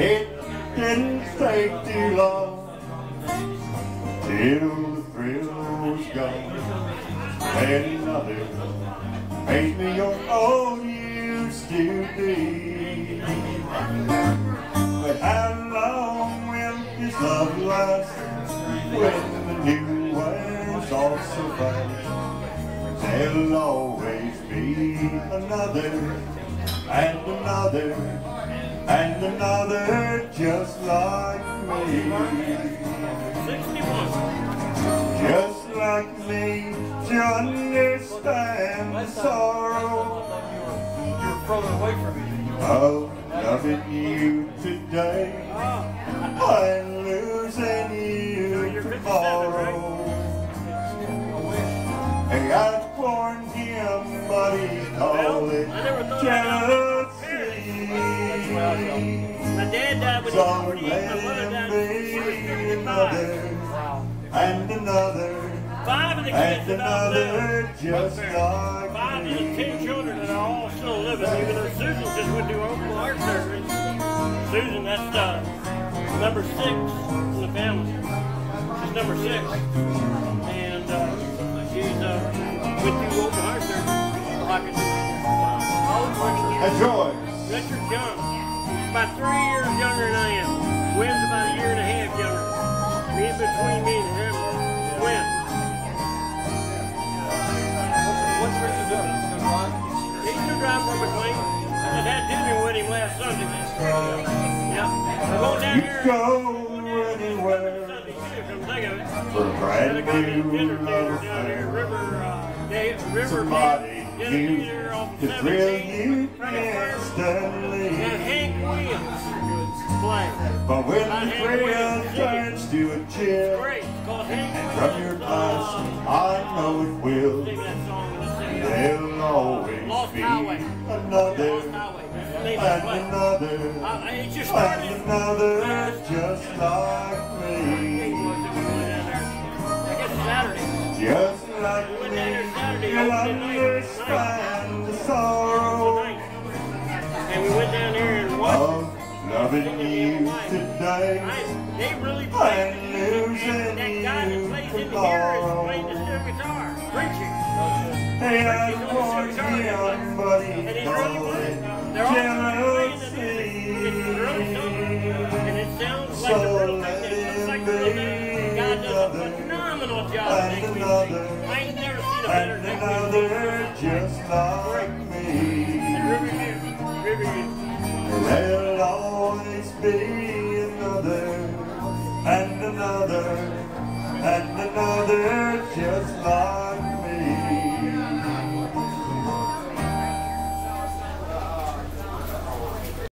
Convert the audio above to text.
It didn't take too long till the thrill was gone. And another made me your own used to be. But how long will this love last when the new one's all fast? There'll always be another and another and another just like me. 61. Just like me to understand the sorrow You're further away from me. of oh, loving you today ah. and losing you tomorrow. Hey, I warned him, but he called it I never thought I'd jealousy. My dad died when he was 48. My mother died when she was be 55. another and another Five of the kids that I've another just like Five of the ten children that are all still living, even though Susan just went through open heart surgery. Susan, that's uh, number six in the family. She's number six. And uh, she's uh, went through open heart surgery. Like it. And Joy, Richard Young. He's about three years younger than I am. Wynn's about a year and a half younger. Me between me and him, Wynn. What's Richard doing? He's gonna drive? He's still driving for McLean. Just had dinner with him last Sunday. Yeah. We're going down you here go anywhere Sunday too, come think of it. for a Gotta brand go to the new dinner theater love down here, affair. River, uh, River Somebody Off to 17, thrill you instantly. And. But when the thrill turns to a chill Hank from your past, I know it will. There'll always be another and another and another just like me. Just like me, down there Saturday, you'll opening night. understand the sorrow And we went down there and watched of loving you today. They really played. And losing that guy that plays in here is tomorrow. playing the guitar. Richie. Hey, I warned him, but And he's really it They're all playing the music. It's really jealousy. And it sounds like So the let It looks like him real thing. The does a be phenomenal job. and another I ain't never seen a better And another like me. Riverview. There'll always be